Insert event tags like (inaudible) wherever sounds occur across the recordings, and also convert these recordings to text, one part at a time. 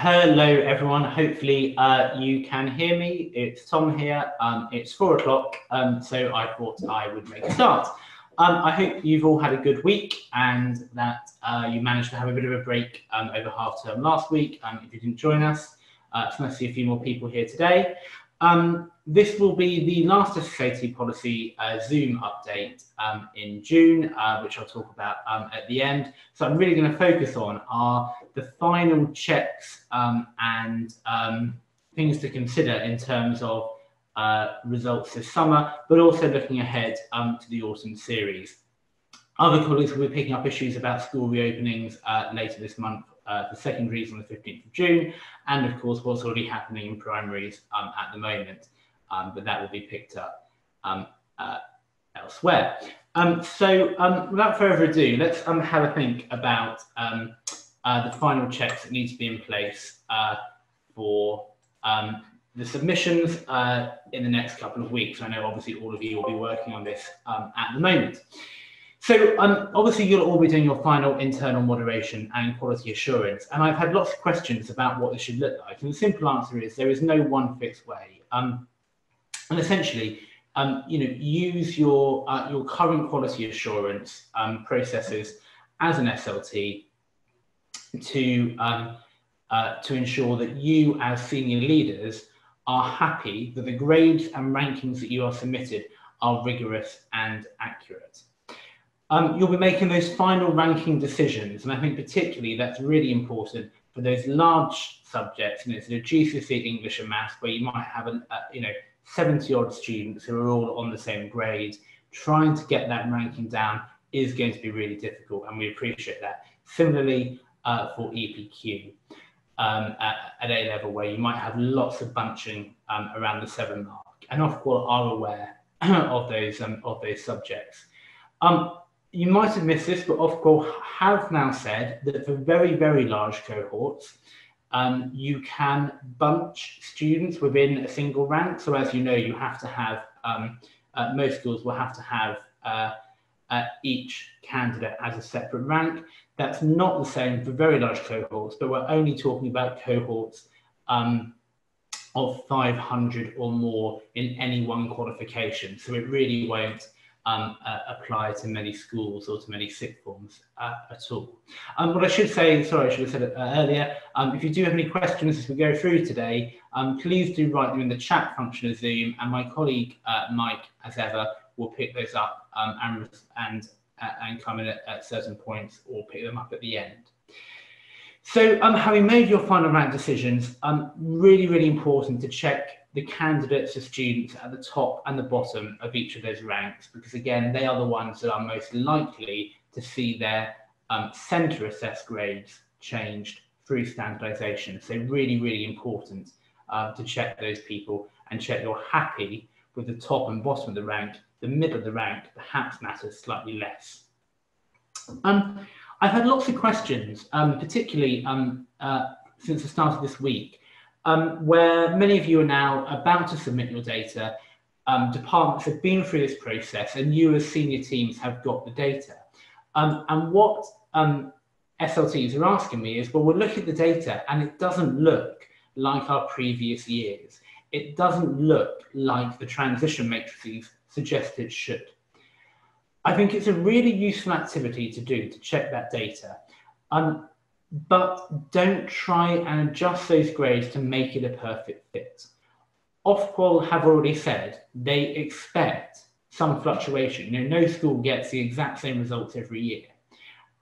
Hello, everyone. Hopefully, uh, you can hear me. It's Tom here. Um, it's four o'clock, um, so I thought I would make a start. Um, I hope you've all had a good week and that uh, you managed to have a bit of a break um, over half term last week. Um, if you didn't join us, uh, it's nice to see a few more people here today. Um, this will be the last SSAT policy uh, Zoom update um, in June, uh, which I'll talk about um, at the end. So I'm really going to focus on are the final checks um, and um, things to consider in terms of uh, results this summer, but also looking ahead um, to the autumn series. Other colleagues will be picking up issues about school reopenings uh, later this month uh, for secondaries on the 15th of June, and of course what's already happening in primaries um, at the moment, um, but that will be picked up um, uh, elsewhere. Um, so um, without further ado, let's um, have a think about uh, the final checks that need to be in place uh, for the submissions uh, in the next couple of weeks. I know obviously all of you will be working on this at the moment. So um, obviously you'll all be doing your final internal moderation and quality assurance. And I've had lots of questions about what this should look like. And the simple answer is there is no one fixed way. Um, and essentially, um, you know, use your, uh, your current quality assurance um, processes as an SLT to, um, uh, to ensure that you as senior leaders are happy that the grades and rankings that you are submitted are rigorous and accurate um, you'll be making those final ranking decisions. And I think particularly that's really important for those large subjects, you know, sort of GCSE English and Maths, where you might have, a, a, you know, 70 odd students who are all on the same grade. Trying to get that ranking down is going to be really difficult, and we appreciate that. Similarly, uh, for EPQ um, at, at, A level, where you might have lots of bunching um, around the seven mark, and Ofqual are aware (clears throat) of those um, of those subjects. Um, you might have missed this, but Ofqual have now said that for very, very large cohorts, um, you can bunch students within a single rank. So as you know, you have to have, um, uh, most schools will have to have uh, uh, each candidate as a separate rank. That's not the same for very large cohorts, but we're only talking about cohorts um, of 500 or more in any one qualification. So it really won't um, uh, apply to many schools or to many sixth forms uh, at all. Um, what I should say, sorry, I should have said it uh, earlier, um, if you do have any questions as we go through today, um, please do write them in the chat function of Zoom and my colleague uh, Mike, as ever, will pick those up um, and, and, uh, and come in at, at, certain points or pick them up at the end. So um, having made your final rank decisions, really, really important to check the candidates or students at the top and the bottom of each of those ranks, because again, they are the ones that are most likely to see their um, centre assessed grades changed through standardisation. So really, really important uh, to check those people and check you're happy with the top and bottom of the rank. The middle of the rank perhaps matters slightly less. Um, I've had lots of questions, um, particularly um, uh, since the start of this week, um, where many of you are now about to submit your data. Um, departments have been through this process and you as senior teams have got the data. Um, and what um, SLTs are asking me is, well, we're looking at the data and it doesn't look like our previous years. It doesn't look like the transition matrices suggest it should. I think it's a really useful activity to do to check that data. Um, but don't try and adjust those grades to make it a perfect fit. Ofqual have already said they expect some fluctuation. You know, no school gets the exact same results every year.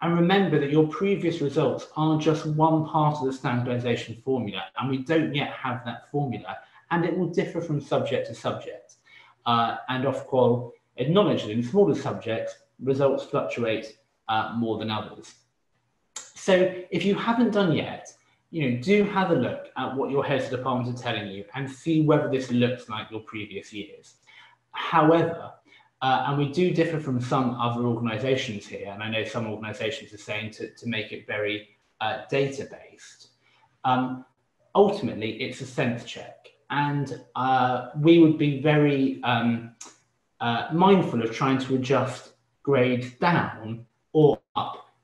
And remember that your previous results are just one part of the standardization formula, and we don't yet have that formula, and it will differ from subject to subject. Uh, and Ofqual acknowledge that in smaller subjects, results fluctuate uh, more than others. So if you haven't done yet, you know, do have a look at what your heads of department are telling you and see whether this looks like your previous years. However, uh, and we do differ from some other organizations here, and I know some organizations are saying to, to make it very uh, data-based. Um, ultimately, it's a sense check. And uh, we would be very um, uh, mindful of trying to adjust grades down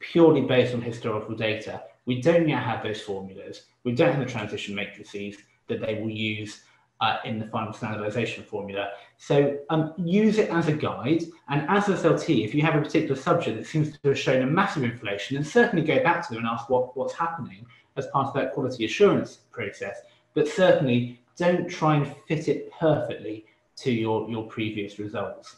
purely based on historical data. We don't yet have those formulas. We don't have the transition matrices that they will use uh, in the final standardization formula. So um, use it as a guide. And as SLT, if you have a particular subject that seems to have shown a massive inflation, then certainly go back to them and ask what, what's happening as part of that quality assurance process. But certainly don't try and fit it perfectly to your, your previous results.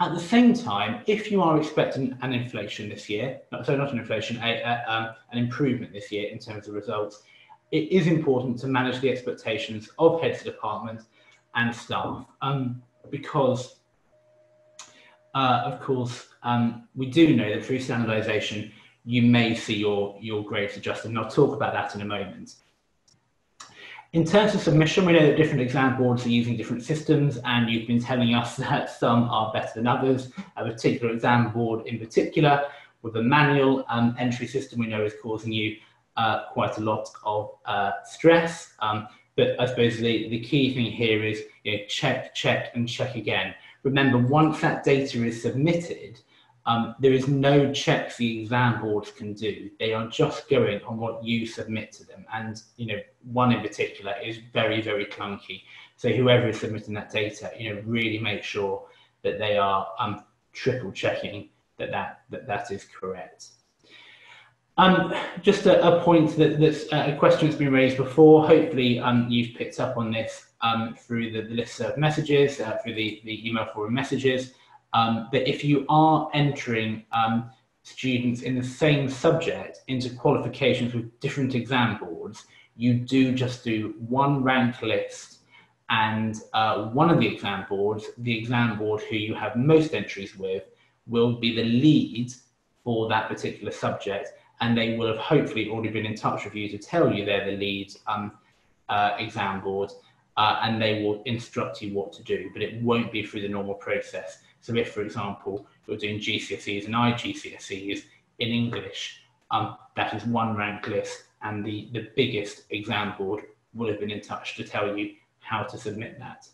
At the same time, if you are expecting an inflation this year, so not an inflation, a, a, um, an improvement this year in terms of results, it is important to manage the expectations of heads of department and staff um, because, uh, of course, um, we do know that through standardization, you may see your, your grades adjusted, and I'll talk about that in a moment. In terms of submission, we know that different exam boards are using different systems, and you've been telling us (laughs) that some are better than others. A particular exam board in particular, with a manual um, entry system we know is causing you uh, quite a lot of uh, stress. Um, but I suppose the, the key thing here is you know, check, check, and check again. Remember, once that data is submitted, um, there is no check the exam boards can do. They are just going on what you submit to them. And you know, one in particular is very, very clunky. So whoever is submitting that data, you know, really make sure that they are um, triple checking that that, that that is correct. Um, just a, a point that that's uh, a question that's been raised before. Hopefully, um, you've picked up on this um, through the, the listserv messages, uh, through the, the email forum messages. Um, that if you are entering um, students in the same subject into qualifications with different exam boards, you do just do one rank list and uh, one of the exam boards, the exam board who you have most entries with, will be the lead for that particular subject and they will have hopefully already been in touch with you to tell you they're the lead um, uh, exam board uh, and they will instruct you what to do, but it won't be through the normal process. So if, for example, you're doing GCSEs and IGCSEs in English, um, that is one rank list and the, the biggest exam board will have been in touch to tell you how to submit that.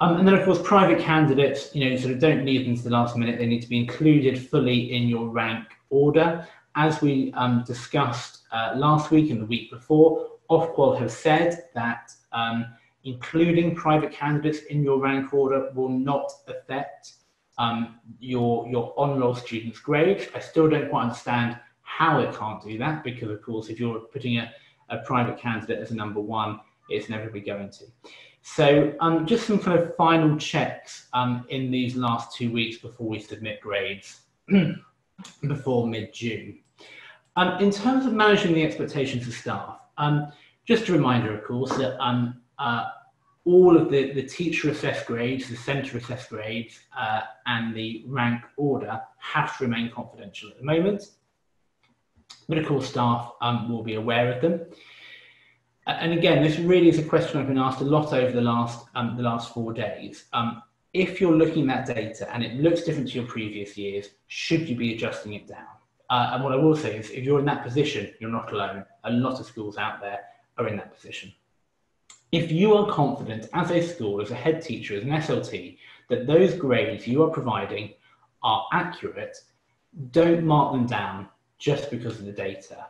Um, and then, of course, private candidates, you know, sort of don't leave them to the last minute. They need to be included fully in your rank order as we um, discussed uh, last week and the week before, Ofqual have said that um, including private candidates in your rank order will not affect um, your, your on-roll students' grades. I still don't quite understand how it can't do that because, of course, if you're putting a, a private candidate as a number one, it's never be going to. So um, just some kind of final checks um, in these last two weeks before we submit grades (clears throat) before mid-June. Um, in terms of managing the expectations of staff, um, just a reminder, of course, that um, uh, all of the, the teacher assessed grades, the centre assessed grades, uh, and the rank order have to remain confidential at the moment. But of course, staff um, will be aware of them. And again, this really is a question I've been asked a lot over the last um, the last four days. Um, if you're looking at data and it looks different to your previous years, should you be adjusting it down? Uh, and what I will say is, if you're in that position, you're not alone. A lot of schools out there are in that position. If you are confident as a school, as a head teacher, as an SLT, that those grades you are providing are accurate, don't mark them down just because of the data.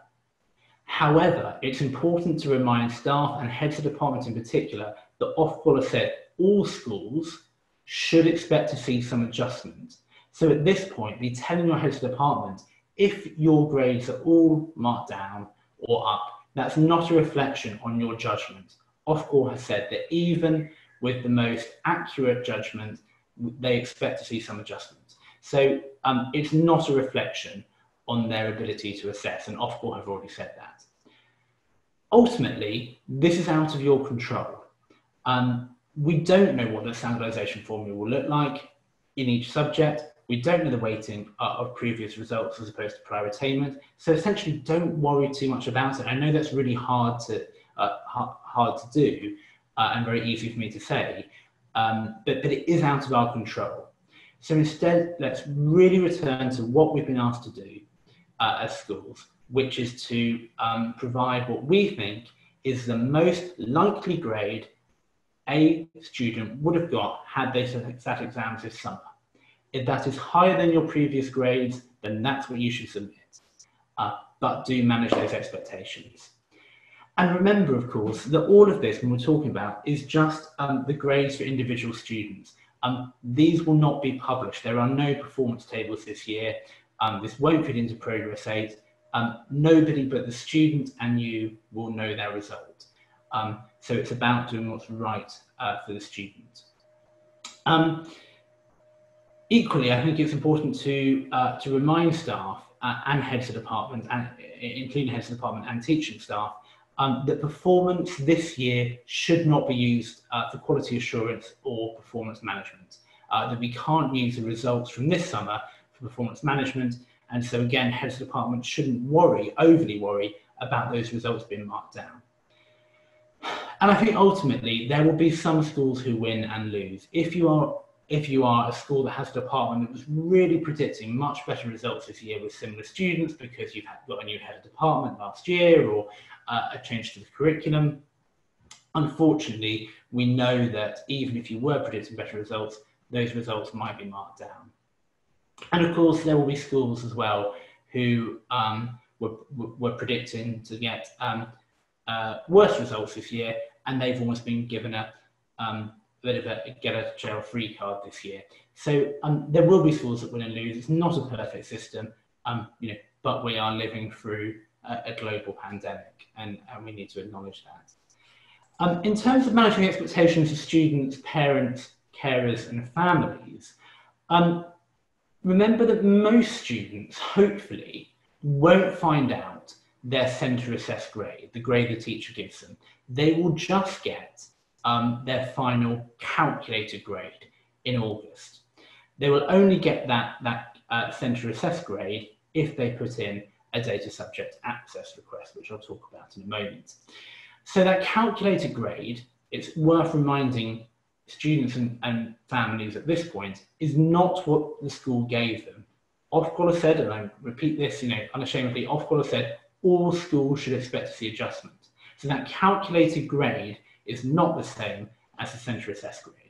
However, it's important to remind staff and heads of departments in particular that Ofqual said all schools should expect to see some adjustment. So at this point, be telling your heads of department if your grades are all marked down or up, that's not a reflection on your judgment. Ofqual has said that even with the most accurate judgment, they expect to see some adjustments. So um, it's not a reflection on their ability to assess, and Ofqual have already said that. Ultimately, this is out of your control. Um, we don't know what the standardization formula will look like in each subject. We don't know the weighting uh, of previous results as opposed to prior attainment. So essentially, don't worry too much about it. I know that's really hard to uh, hard to do uh, and very easy for me to say, um, but, but it is out of our control. So instead, let's really return to what we've been asked to do uh, as schools, which is to um, provide what we think is the most likely grade a student would have got had they sat exams this summer. If that is higher than your previous grades, then that's what you should submit. Uh, but do manage those expectations. And remember, of course, that all of this, when we're talking about, is just um, the grades for individual students. Um, these will not be published. There are no performance tables this year. Um, this won't fit into Progress 8. Um, nobody but the student and you will know their result. Um, so it's about doing what's right uh, for the student. Um, equally, I think it's important to, uh, to remind staff uh, and heads of department, and, including heads of department and teaching staff, um, that performance this year should not be used uh, for quality assurance or performance management. Uh, that we can't use the results from this summer for performance management. And so again, heads of department shouldn't worry, overly worry about those results being marked down. And I think ultimately there will be some schools who win and lose. If you are if you are a school that has a department that was really predicting much better results this year with similar students because you've got a new head of department last year or uh, a change to the curriculum. Unfortunately, we know that even if you were predicting better results, those results might be marked down. And of course, there will be schools as well who um, were, were predicting to get um, uh, worse results this year, and they've almost been given a, um, bit of a get a jail free card this year. So um, there will be schools that win and lose. It's not a perfect system, um, you know, but we are living through a, global pandemic, and, and we need to acknowledge that. Um, in terms of managing expectations of students, parents, carers, and families, um, remember that most students, hopefully, won't find out their centre assessed grade, the grade the teacher gives them. They will just get um, their final calculated grade in August. They will only get that, that uh, centre assessed grade if they put in a data subject access request, which I'll talk about in a moment. So that calculated grade, it's worth reminding students and, and families at this point, is not what the school gave them. Ofqual said, and I repeat this, you know, unashamedly, Ofqual said, all schools should expect to see adjustment. So that calculated grade is not the same as the centre assessed grade.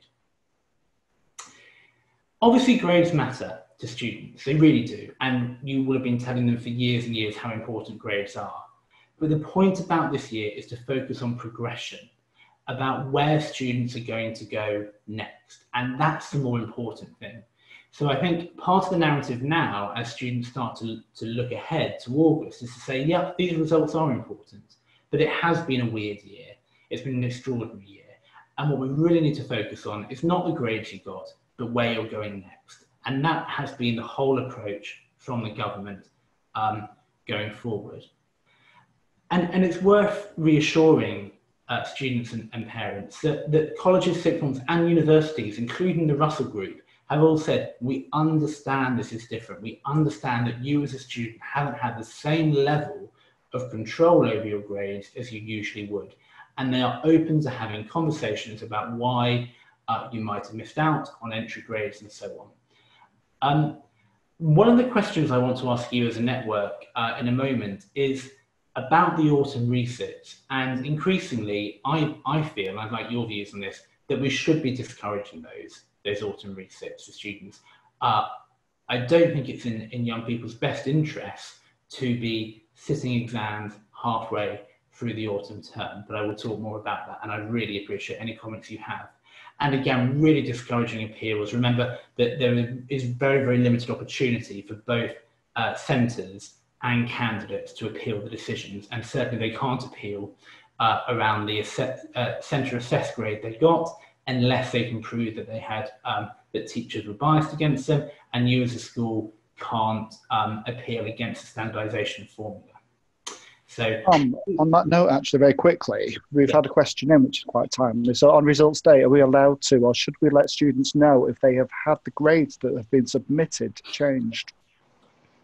Obviously, grades matter to students, they really do, and you will have been telling them for years and years how important grades are. But the point about this year is to focus on progression, about where students are going to go next, and that's the more important thing. So I think part of the narrative now, as students start to, to look ahead to August, is to say, yeah, these results are important, but it has been a weird year. It's been an extraordinary year. And what we really need to focus on is not the grades you got, but where you're going next. And that has been the whole approach from the government um, going forward. And, and it's worth reassuring uh, students and, and parents that, that colleges, sixth forms, and universities, including the Russell Group, have all said, we understand this is different. We understand that you as a student haven't had the same level of control over your grades as you usually would. And they are open to having conversations about why uh, you might have missed out on entry grades and so on. Um, one of the questions I want to ask you as a network uh, in a moment is about the autumn resits. And increasingly, I, I feel, I'd like your views on this, that we should be discouraging those those autumn resits for students. Uh, I don't think it's in, in young people's best interest to be sitting exams halfway through the autumn term, but I will talk more about that and I really appreciate any comments you have. And again, really discouraging appeals. Remember that there is very, very limited opportunity for both uh, centres and candidates to appeal the decisions, and certainly they can't appeal uh, around the uh, centre assessed grade they got unless they can prove that they had um, that teachers were biased against them, and you as a school can't um, appeal against the standardisation formula. So, um, on that note, actually, very quickly, we've yeah. had a question in which is quite timely. So, on results day, are we allowed to, or should we let students know if they have had the grades that have been submitted changed?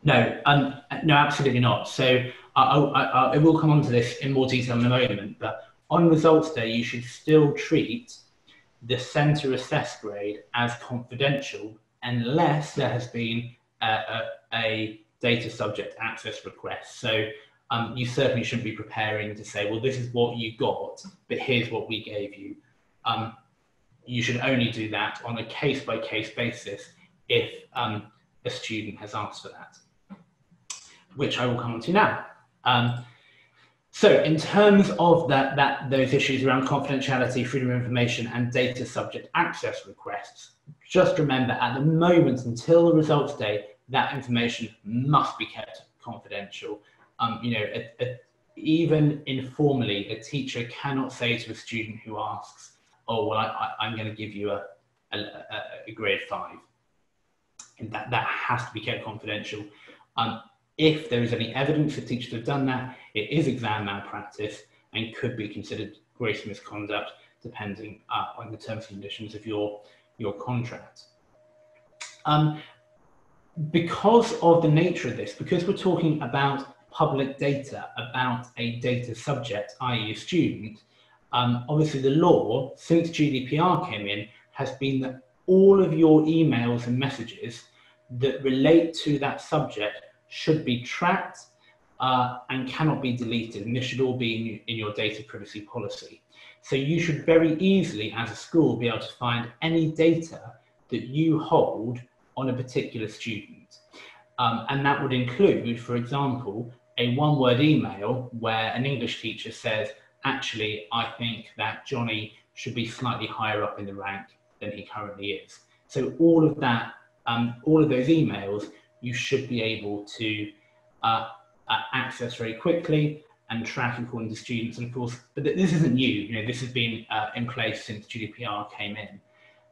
No, um, no, absolutely not. So, I, I, I, I will come on to this in more detail in a moment, but on results day, you should still treat the centre assessed grade as confidential unless there has been a, a, a data subject access request. So um, you certainly shouldn't be preparing to say, well, this is what you got, but here's what we gave you. Um, you should only do that on a case by case basis if um, a student has asked for that. which I will come on to now. Um, so in terms of that, that those issues around confidentiality, freedom of information, and data subject access requests, just remember at the moment until the results day, that information must be kept confidential. Um, you know, a, a, even informally, a teacher cannot say to a student who asks, "Oh, well, I, am going to give you a, a, grade five," and that that has to be kept confidential. Um, if there is any evidence that teachers have done that, it is exam malpractice and could be considered gross misconduct, depending uh, on the terms and conditions of your your contract. Um, because of the nature of this, because we're talking about public data, about a data subject, i.e. a student, um, obviously the law, since GDPR came in, has been that all of your emails and messages that relate to that subject should be tracked uh, and cannot be deleted. And this should all be in, in your data privacy policy. So you should very easily, as a school, be able to find any data that you hold on a particular student. Um, and that would include, for example, a one word email where an English teacher says, actually, I think that Johnny should be slightly higher up in the rank than he currently is. So all of that, um, all of those emails, you should be able to uh, uh, access very quickly and track according to students. And of course, but this isn't new. You know, this has been uh, in place since GDPR came in.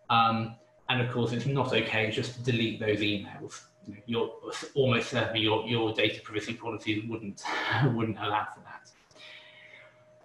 Um, and of course, it's not okay just to delete those emails. You're almost certainly your, your data privacy policies wouldn't (laughs) wouldn't allow for that.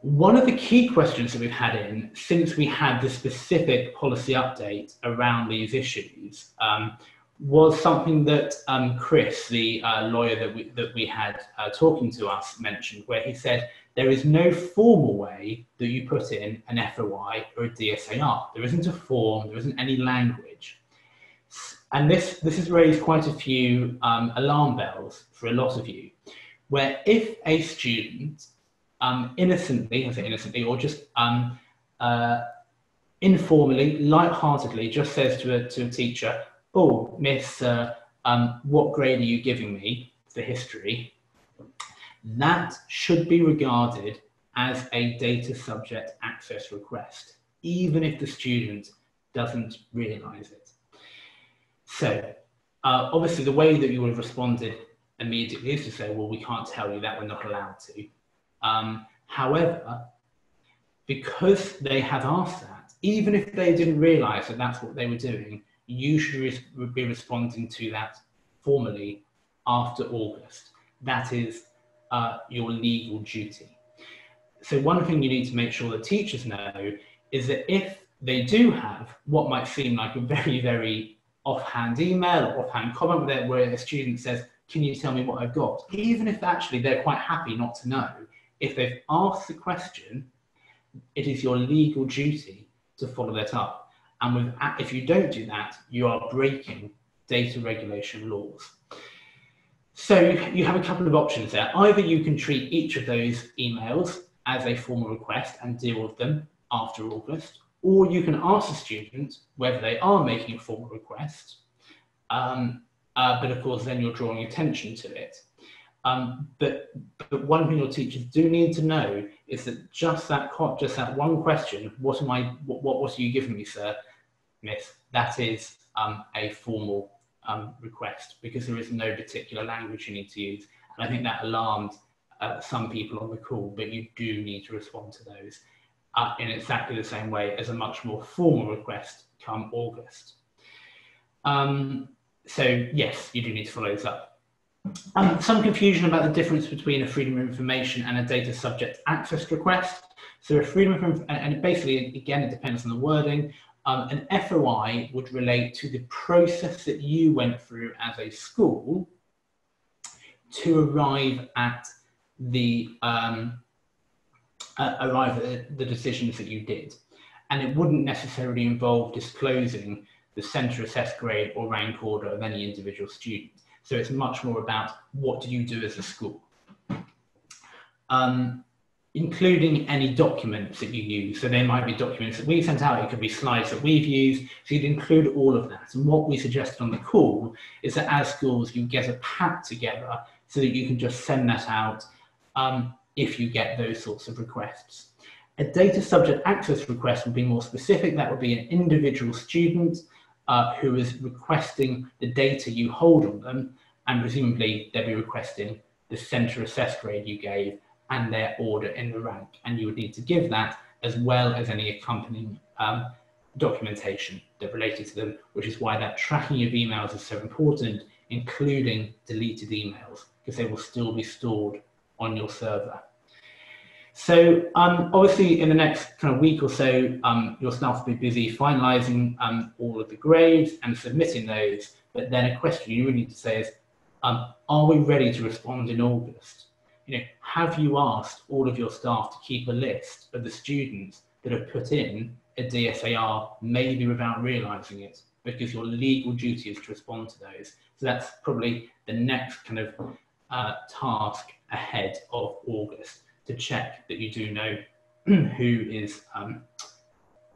One of the key questions that we've had in since we had the specific policy update around these issues um, was something that um, Chris, the uh, lawyer that we, that we had uh, talking to us, mentioned, where he said there is no formal way that you put in an FOI or a DSAR. There isn't a form, there isn't any language. And this, this has raised quite a few um, alarm bells for a lot of you, where if a student um, innocently, I say innocently, or just um, uh, informally, light-heartedly, just says to a, to a teacher, oh, miss, uh, um, what grade are you giving me for history? That should be regarded as a data subject access request, even if the student doesn't realize it. So uh, obviously the way that you would have responded immediately is to say, well, we can't tell you that, we're not allowed to. Um, however, because they have asked that, even if they didn't realize that that's what they were doing, you should be responding to that formally after August. That is uh, your legal duty. So one thing you need to make sure that teachers know is that if they do have what might seem like a very, very offhand email or offhand comment where, where a student says, can you tell me what I've got? Even if actually they're quite happy not to know, if they've asked the question, it is your legal duty to follow that up. And with, if you don't do that, you are breaking data regulation laws. So you have a couple of options there. Either you can treat each of those emails as a formal request and deal with them after August, or you can ask the student whether they are making a formal request, um, uh, but of course then you're drawing attention to it. Um, but, but one thing your teachers do need to know is that just that just that one question, what am I, what, what are you giving me, sir, miss, that is um, a formal um, request because there is no particular language you need to use. And I think that alarmed uh, some people on the call, but you do need to respond to those uh, in exactly the same way as a much more formal request come August. Um, so yes, you do need to follow this up. Um, some confusion about the difference between a freedom of information and a data subject access request. So a freedom of, and basically, again, it depends on the wording. Um, an FOI would relate to the process that you went through as a school to arrive at the um, uh, arrive at the decisions that you did. And it wouldn't necessarily involve disclosing the centre assessed grade or rank order of any individual student. So it's much more about what do you do as a school. Um, including any documents that you use. So there might be documents that we sent out, it could be slides that we've used. So you'd include all of that. And what we suggested on the call is that as schools, you get a pack together so that you can just send that out um, if you get those sorts of requests. A data subject access request would be more specific. That would be an individual student uh, who is requesting the data you hold on them, and presumably they'd be requesting the centre assessed grade you gave and their order in the rank. And you would need to give that as well as any accompanying um, documentation that related to them, which is why that tracking of emails is so important, including deleted emails, because they will still be stored on your server. So um, obviously in the next kind of week or so, um, your staff will be busy finalising um, all of the grades and submitting those. But then a question you really need to say is, um, are we ready to respond in August? You know, have you asked all of your staff to keep a list of the students that have put in a DSAR, maybe without realising it, because your legal duty is to respond to those. So that's probably the next kind of uh, task ahead of August to check that you do know (clears throat) who is um,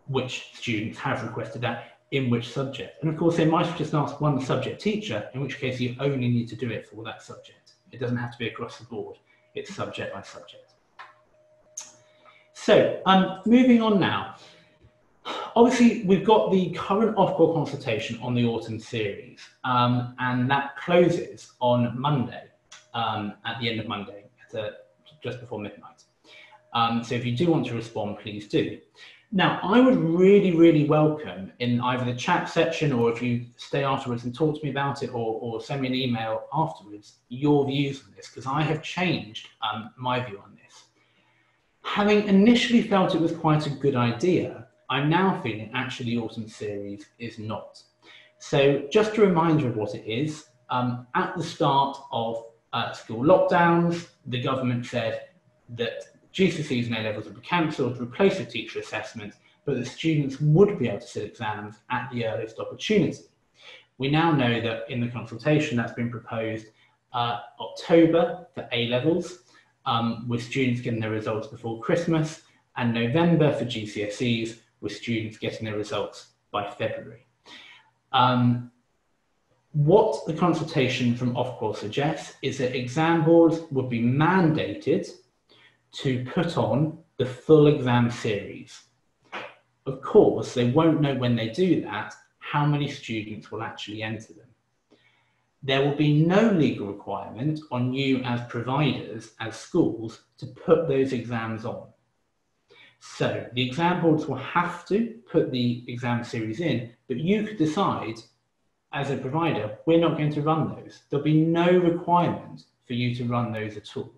which students have requested that in which subject. And of course, they might have just asked one subject teacher, in which case you only need to do it for that subject. It doesn't have to be across the board. It's subject by subject. So um, moving on now. Obviously, we've got the current Ofqual consultation on the autumn series, um, and that closes on Monday, um, at the end of Monday, a just before midnight. Um, so if you do want to respond, please do. Now, I would really, really welcome in either the chat section or if you stay afterwards and talk to me about it or, or send me an email afterwards, your views on this, because I have changed um, my view on this. Having initially felt it was quite a good idea, I'm now feeling actually the autumn series is not. So just a reminder of what it is, um, at the start of uh, school lockdowns, the government said that GCSEs and A-levels would be cancelled, to replace with teacher assessment, but the students would be able to sit exams at the earliest opportunity. We now know that in the consultation that's been proposed uh, October for A-levels, um, with students getting their results before Christmas, and November for GCSEs, with students getting their results by February. Um, what the consultation from Ofqual suggests is that exam boards would be mandated to put on the full exam series. Of course, they won't know when they do that how many students will actually enter them. There will be no legal requirement on you as providers, as schools, to put those exams on. So the exam boards will have to put the exam series in, but you could decide as a provider, we're not going to run those. There'll be no requirement for you to run those at all.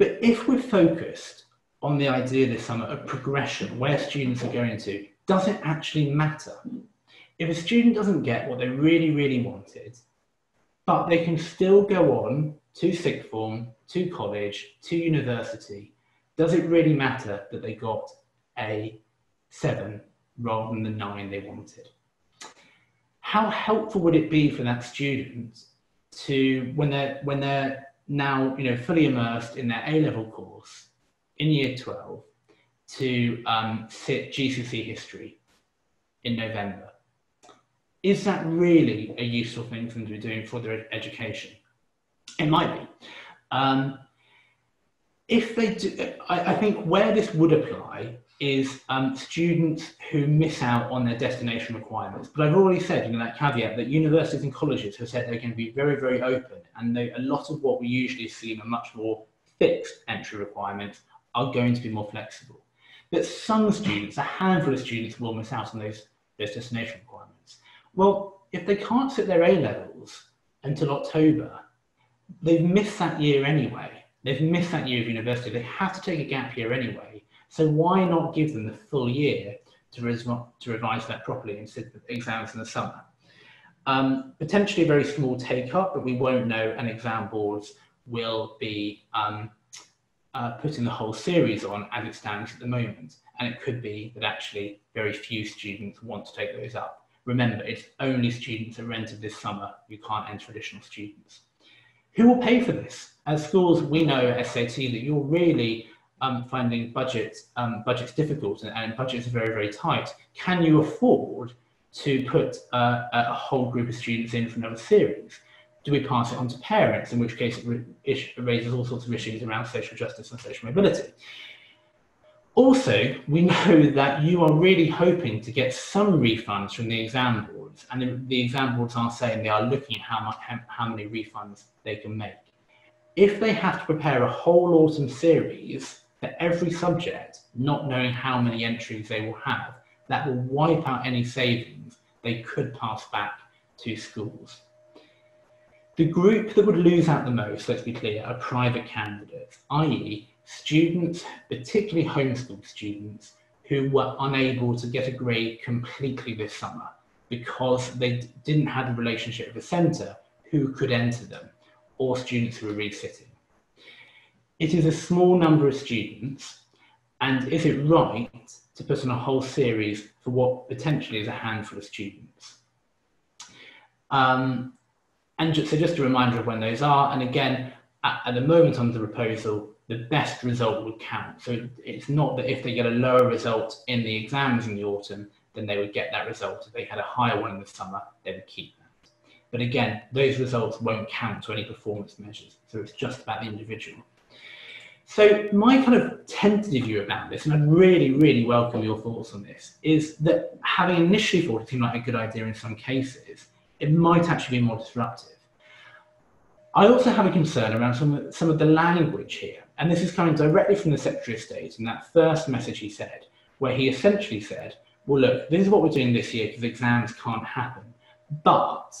But if we're focused on the idea this summer of progression, where students are going to, does it actually matter? If a student doesn't get what they really, really wanted, but they can still go on to sixth form, to college, to university, does it really matter that they got a seven rather than the nine they wanted? how helpful would it be for that student to when they're when they're now you know fully immersed in their A level course in year 12 to um, sit GCSE history in November? Is that really a useful thing for them to be doing for their education? It might be. Um, if they do, I, I think where this would apply is um, students who miss out on their destination requirements. But I've already said, you know, that caveat that universities and colleges have said they're going to be very, very open, and they, a lot of what we usually see are much more fixed entry requirements are going to be more flexible. But some students, a handful of students, will miss out on those, those destination requirements. Well, if they can't sit their A levels until October, they've missed that year anyway. They've missed that year of university. They have to take a gap year anyway. So why not give them the full year to, res- to revise that properly instead of exams in the summer? Um, potentially a very small take up, but we won't know, and exam boards will be um, uh, putting the whole series on as it stands at the moment. And it could be that actually very few students want to take those up. Remember, it's only students that rented this summer. You can't enter additional students. Who will pay for this? As schools, we know at SSAT that you're really um, finding budgets um, budgets difficult and, and, budgets are very very tight, can you afford to put a whole group of students in for another series? do we pass it on to parents, in which case it raises all sorts of issues around social justice and social mobility. Also, we (laughs) know that you are really hoping to get some refunds from the exam boards, and the, the exam boards are saying they are looking at how, much, how many refunds they can make. If they have to prepare a whole autumn series for every subject, not knowing how many entries they will have, that will wipe out any savings they could pass back to schools. The group that would lose out the most, let's be clear, are private candidates, i.e., students, particularly homeschool students, who were unable to get a grade completely this summer because they didn't have a relationship with a centre who could enter them, or students who were resitting. It is a small number of students, and is it right to put on a whole series for what potentially is a handful of students? Um, and just, so just a reminder of when those are, and again, at, at the moment under the proposal, the best result would count. So it's not that if they get a lower result in the exams in the autumn, then they would get that result. If they had a higher one in the summer, they would keep that. But again, those results won't count to any performance measures. So it's just about the individual. So my kind of tentative view about this, and I'd really, really welcome your thoughts on this, is that having initially thought it seemed like a good idea in some cases, it might actually be more disruptive. I also have a concern around some of, some of the language here, and this is coming directly from the Secretary of State in that first message he said, where he essentially said, well, look, this is what we're doing this year because exams can't happen, but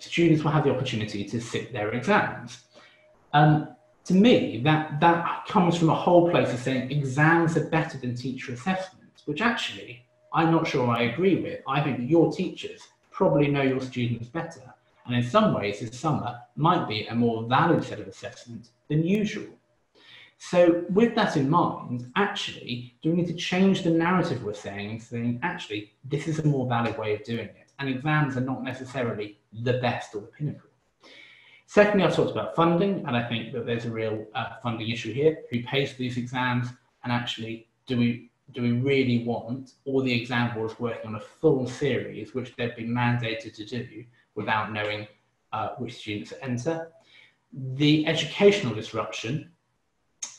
students will have the opportunity to sit their exams. Um, to me, that, that comes from a whole place of saying exams are better than teacher assessments, which actually I'm not sure I agree with. I think your teachers probably know your students better and in some ways this summer might be a more valid set of assessments than usual. So with that in mind, actually, do we need to change the narrative we're saying saying, actually, this is a more valid way of doing it, and exams are not necessarily the best or the pinnacle. Secondly, I've talked about funding, and I think that there's a real uh, funding issue here. Who pays for these exams, and actually, do we do we really want all the exam boards working on a full series, which they've been mandated to do, without knowing uh, which students enter. The educational disruption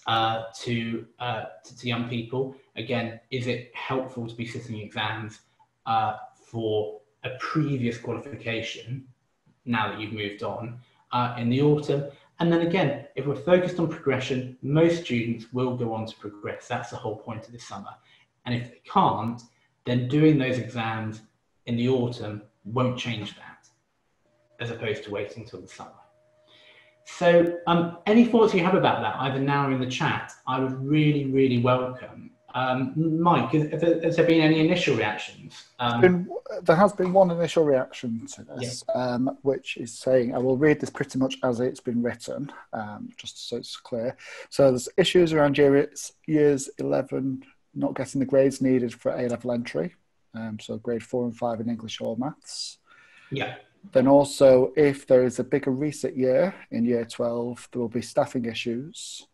uh, to, uh, to, to, young people, again, is it helpful to be sitting exams uh, for a previous qualification now that you've moved on uh, in the autumn? And then again, if we're focused on progression, most students will go on to progress. That's the whole point of the summer. And if they can't, then doing those exams in the autumn won't change that as opposed to waiting till the summer. So um, any thoughts you have about that, either now or in the chat, I would really, really welcome. Um, Mike, has, has, there been any initial reactions? Um, been, there has been one initial reaction to this, yeah. Um, which is saying, I will read this pretty much as it's been written, um, just so it's clear. So there's issues around years, years 11 not getting the grades needed for A-level entry, um, so grade four and five in English or maths. Yeah. Then also, if there is a bigger resit year in year 12, there will be staffing issues.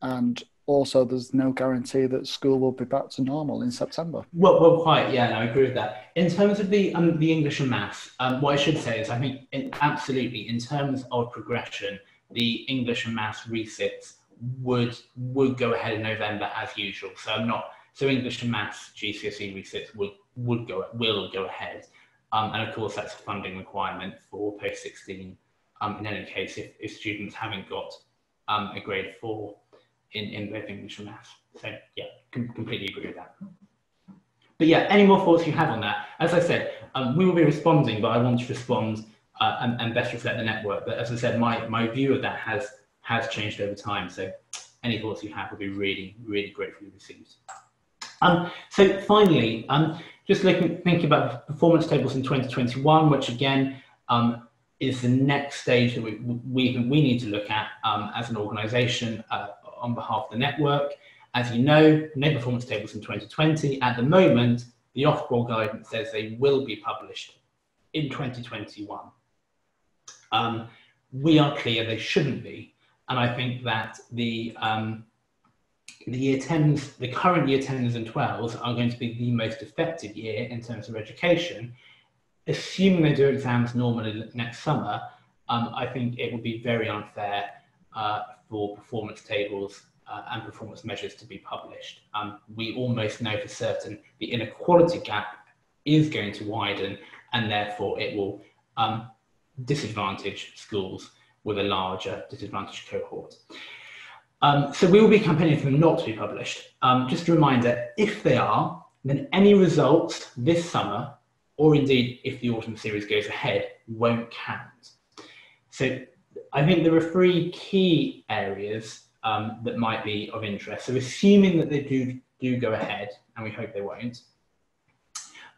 And also, there's no guarantee that school will be back to normal in September. Well, well, quite, yeah, no, I agree with that. In terms of the um, the English and maths, um, what I should say is, I think in, absolutely, in terms of progression, the English and maths resits would would go ahead in November as usual. So I'm not so English and maths GCSE resits would would go will go ahead. Um, and of course, that's a funding requirement for post 16 um, in any case if, if students haven't got um, a grade four in, in both English and maths. So, yeah, com completely agree with that. But yeah, any more thoughts you have on that? As I said, um, we will be responding, but I want to respond uh, and, and best reflect the network. But as I said, my, my view of that has has changed over time. So any thoughts you have will be really, really gratefully received. Um, so finally, um, just looking, thinking about performance tables in 2021, which again um, is the next stage that we, we, we need to look at um, as an organization uh, on behalf of the network. As you know, no performance tables in 2020. At the moment, the Ofqual guidance says they will be published in 2021. Um, we are clear they shouldn't be. And I think that the um, the year 10s, the current year 10s and 12s are going to be the most effective year in terms of education. Assuming they do exams normally next summer, um, I think it would be very unfair uh, for performance tables uh, and performance measures to be published. Um, we almost know for certain the inequality gap is going to widen and therefore it will um, disadvantage schools with a larger disadvantaged cohort. Um, so we will be campaigning for them not to be published. Um, just a reminder, if they are, then any results this summer, or indeed if the autumn series goes ahead, won't count. So I think there are three key areas um, that might be of interest. So assuming that they do, do go ahead, and we hope they won't,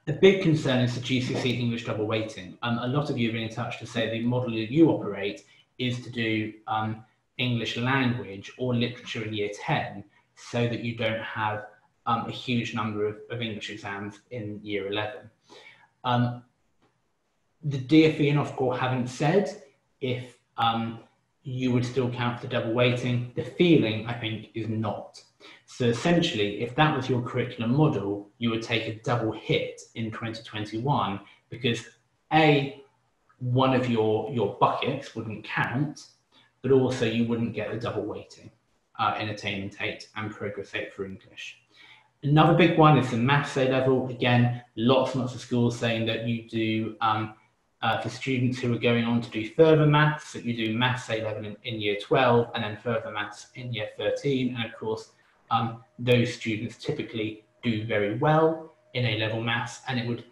the big concern is the GCSE English double weighting. Um, a lot of you have been in touch to say the model that you operate is to do um, English language or literature in year 10 so that you don't have um, a huge number of, of, English exams in year 11. Um, the DFE and Ofqual haven't said if um, you would still count for double weighting. The feeling, I think, is not. So essentially, if that was your curriculum model, you would take a double hit in 2021 because A, one of your, your buckets wouldn't count, but also you wouldn't get the double weighting uh, in Attainment 8 and Progress 8 for English. Another big one is the maths A level. Again, lots and lots of schools saying that you do, um, uh, for students who are going on to do further maths, that you do maths A level in, in year 12 and then further maths in year 13. And of course, um, those students typically do very well in A level maths and it would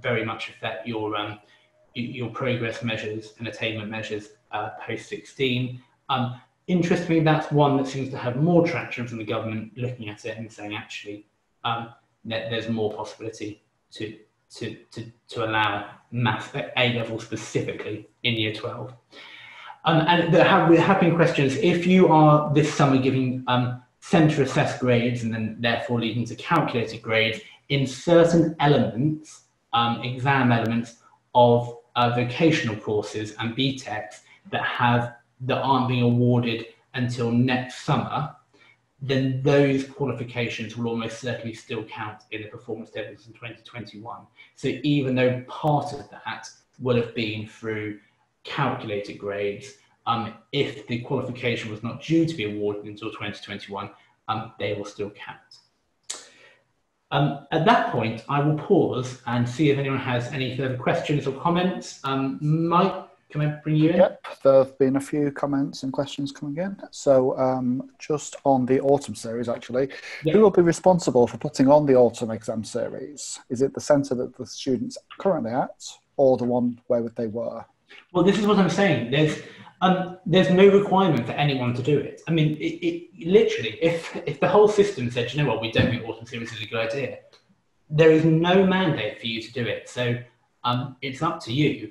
very much affect your, um, your progress measures and attainment measures uh, post 16. Um, interestingly, that's one that seems to have more traction from the government looking at it and saying actually um, that there's more possibility to, to, to, to allow math at A level specifically in year 12. Um, and there have, there have been questions, if you are this summer giving um, centre assessed grades and then therefore leading to calculated grades in certain elements, um, exam elements of uh, vocational courses and BTECs, that have that aren't being awarded until next summer, then those qualifications will almost certainly still count in the performance tables in 2021. So even though part of that will have been through calculated grades, um, if the qualification was not due to be awarded until 2021, um, they will still count. Um, at that point, I will pause and see if anyone has any further questions or comments. Um, Mike, can I bring you in? Yep, there have been a few comments and questions coming in. So, um, just on the autumn series, actually, yep. who will be responsible for putting on the autumn exam series? Is it the centre that the students are currently at, or the one where they were? Well, this is what I'm saying. There's um, there's no requirement for anyone to do it. I mean, it, it, literally, if if the whole system said, you know what, we don't think autumn series is a good idea, there is no mandate for you to do it. So um, it's up to you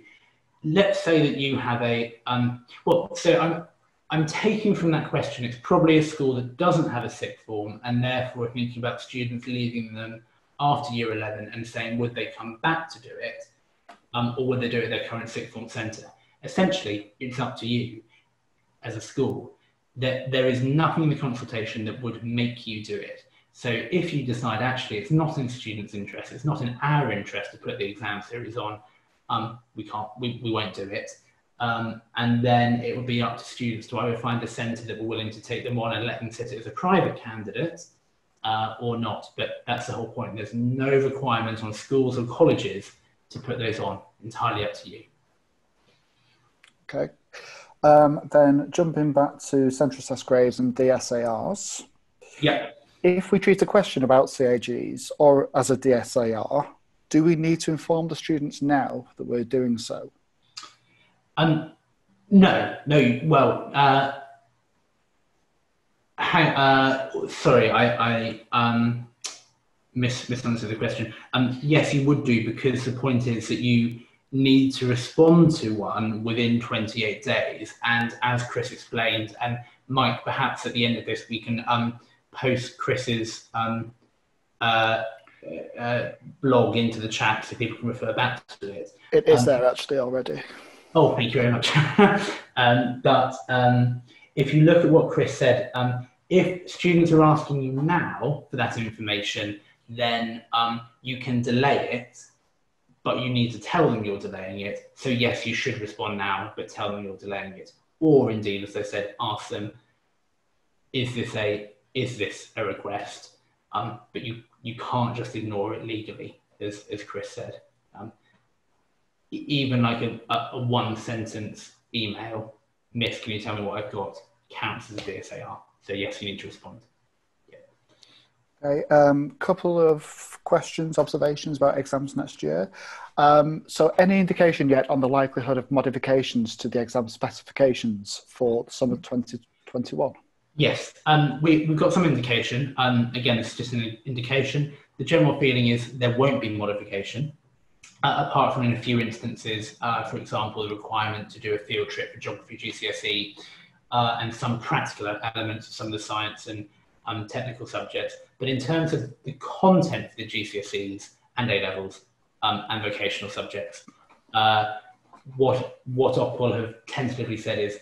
let's say that you have a um, well so i'm i'm taking from that question it's probably a school that doesn't have a sixth form and therefore thinking about students leaving them after year 11 and saying would they come back to do it um, or would they do it at their current sixth form centre? Essentially it's up to you as a school. That there is nothing in the consultation that would make you do it. So if you decide actually it's not in students interest it's not in our interest to put the exam series on um, we can't, we, we won't do it. Um, and then it would be up to students to either find a centre that were willing to take them on and let them sit as a private candidate uh, or not. But that's the whole point. There's no requirement on schools or colleges to put those on. Entirely up to you. Okay. Um, then jumping back to central assessed grades and DSARs. Yeah. If we treat a question about CAGs or as a DSAR, do we need to inform the students now that we're doing so? Um, no, no. Well, uh, uh, sorry, I, I um, mis- misunderstood the question. Um, yes, you would do because the point is that you need to respond to one within 28 days. And as Chris explained, and Mike, perhaps at the end of this, we can um, post Chris's um, uh, uh, blog into the chat so people can refer back to it. It is um, there actually already. Oh, thank you very much. (laughs) um, but um, if you look at what Chris said, um, if students are asking you now for that information, then um, you can delay it but you need to tell them you're delaying it. So yes, you should respond now, but tell them you're delaying it. Or indeed, as I said, ask them, is this a is this a request? Um, but you you can't just ignore it legally, as as Chris said. Um, even like a, a, one sentence email, Miss, can you tell me what I've got? Counts as a DSAR. So yes, you need to respond. Okay, um, couple of questions, observations about exams next year. Um, so, any indication yet on the likelihood of modifications to the exam specifications for the summer 2021? Yes, um, we, have got some indication. Um, again, it's just an indication. The general feeling is there won't be modification, uh, apart from in a few instances, uh, for example, the requirement to do a field trip for geography GCSE uh, and some practical elements of some of the science and um, technical subjects. But in terms of the content for the GCSEs and A levels um, and vocational subjects, uh, what what Ofqual have tentatively said is,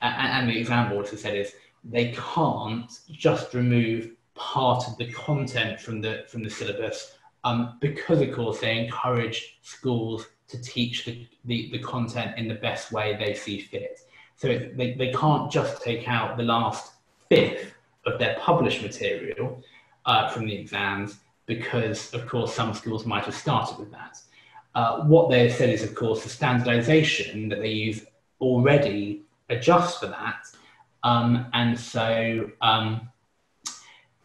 and, and the exam boards have said is, they can't just remove part of the content from the from the syllabus um, because, of course, they encourage schools to teach the, the, the content in the best way they see fit. So they, they can't just take out the last fifth of their published material uh, from the exams because, of course, some schools might have started with that. Uh, what they have said is, of course, the standardization that they use already adjusts for that. Um, and so um,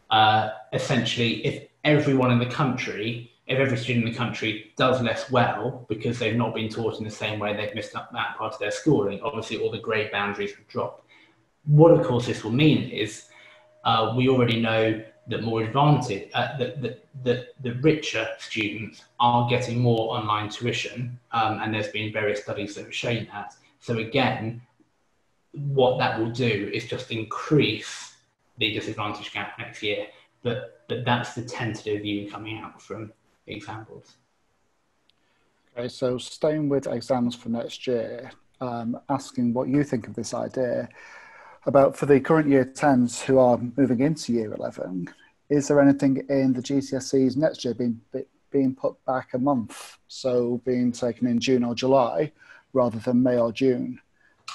uh, essentially, if everyone in the country, if every student in the country does less well because they've not been taught in the same way, they've missed up that part of their schooling, obviously all the grade boundaries would drop. What, of course, this will mean is uh, we already know that more advantage, uh, that, that, that the richer students are getting more online tuition, um, and there's been various studies that have shown that. So again, what that will do is just increase the disadvantage gap next year. But but that's the tentative view coming out from the exam. Okay, so staying with exams for next year, um, asking what you think of this idea about for the current year 10s who are moving into year 11 is there anything in the gcse's next year being being put back a month so being taken in june or july rather than may or june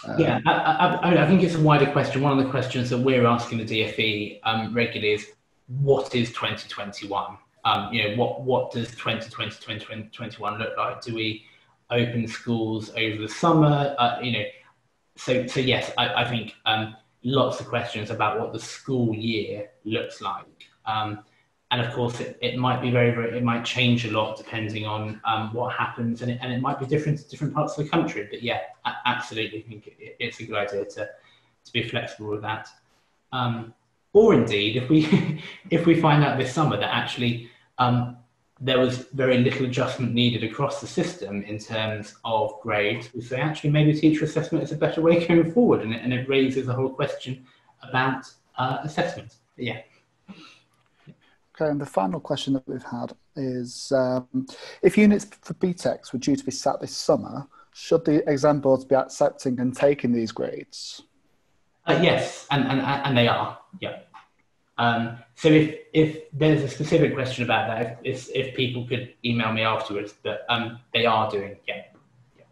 um, yeah I, I, I, think it's a wider question. One of the questions that we're asking the dfe um, regularly is what is 2021 um, you know what what does 2020 2021 look like? Do we open schools over the summer? Uh, you know so so yes, I, I think um, lots of questions about what the school year looks like. Um, and of course, it, it might be very, very, it might change a lot depending on um, what happens, and it, and it might be different to different parts of the country. But yeah, I absolutely think it, it's a good idea to, to be flexible with that. Um, or indeed, if we (laughs) if we find out this summer that actually um, there was very little adjustment needed across the system in terms of grades. We say actually maybe teacher assessment is a better way (laughs) going forward, and it, and it raises a whole question about uh, assessment. Yeah. Okay, and the final question that we've had is um, if units for BTECs were due to be sat this summer, should the exam boards be accepting and taking these grades? Uh, yes, and, and, and they are, yeah. Um, so if if there's a specific question about that, if if, people could email me afterwards, but um, they are doing yeah. yeah.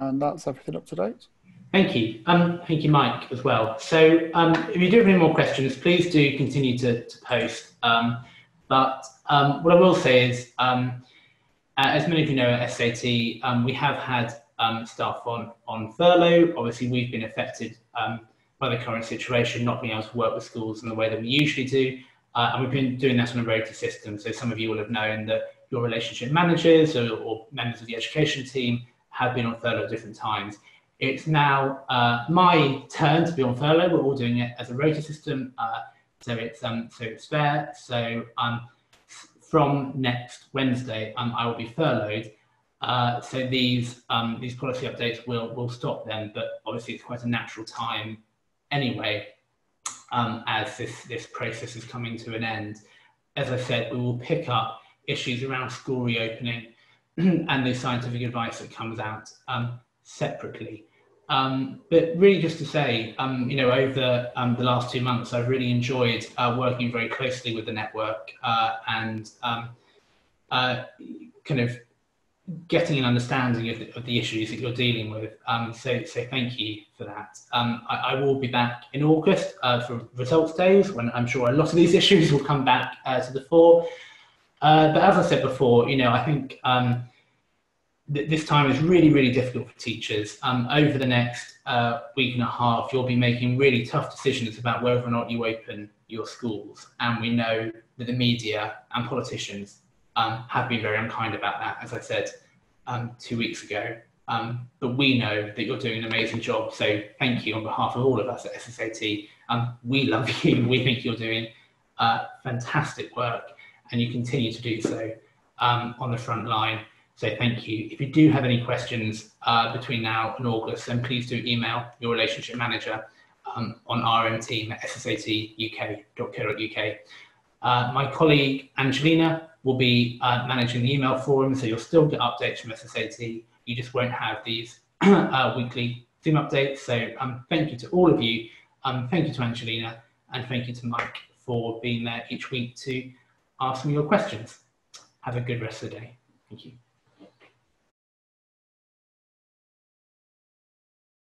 And that's everything up to date. Thank you. Um, thank you, Mike, as well. So um, if you do have any more questions, please do continue to, to post. Um, but um, what I will say is, um, as many of you know at SSAT, um, we have had staff on, on furlough. Obviously, we've been affected by the current situation, not being able to work with schools in the way that we usually do. Uh, and we've been doing that on a rota system. So some of you will have known that your relationship managers or, or members of the education team have been on furlough at different times. It's now uh, my turn to be on furlough. We're all doing it as a rota system. Uh, so it's um, so it's fair. So um, from next Wednesday, um, I will be furloughed. Uh, so these um, these policy updates will will stop then, but obviously it's quite a natural time anyway, um, as this, this process is coming to an end. As I said, we will pick up issues around school reopening (clears throat) and the scientific advice that comes out um, separately. Um, but really just to say, um, you know, over um, the last two months, I've really enjoyed uh, working very closely with the network uh, and um, uh, kind of getting an understanding of the, of the, issues that you're dealing with. Um, so, so thank you for that. Um, I, I, will be back in August uh, for results days when I'm sure a lot of these (laughs) issues will come back uh, to the fore. Uh, but as I said before, you know, I think th this time is really, really difficult for teachers. Um, over the next uh, week and a half, you'll be making really tough decisions about whether or not you open your schools. And we know that the media and politicians um, have been very unkind about that, as I said um, two weeks ago. Um, but we know that you're doing an amazing job. So thank you on behalf of all of us at SSAT. Um, we love you. (laughs) We think you're doing uh, fantastic work and you continue to do so um, on the front line. So thank you. If you do have any questions uh, between now and August, then please do email your relationship manager um, on RM team at ssatuk.co.uk. Uh, my colleague Angelina will be uh, managing the email forum, so you'll still get updates from SSAT. You just won't have these (clears throat) uh, weekly Zoom updates. So um, thank you to all of you. Um, thank you to Angelina, and thank you to Mike for being there each week to ask me your questions. Have a good rest of the day. Thank you.